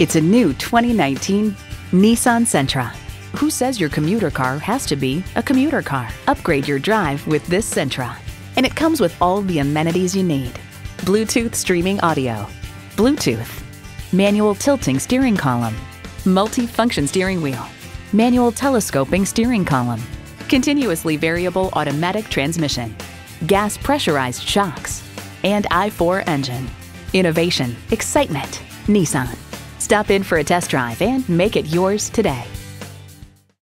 It's a new 2019 Nissan Sentra. Who says your commuter car has to be a commuter car? Upgrade your drive with this Sentra. And it comes with all the amenities you need. Bluetooth streaming audio, Bluetooth, manual tilting steering column, multi-function steering wheel, manual telescoping steering column, continuously variable automatic transmission, gas pressurized shocks, and i4 engine. Innovation, excitement, Nissan. Stop in for a test drive and make it yours today.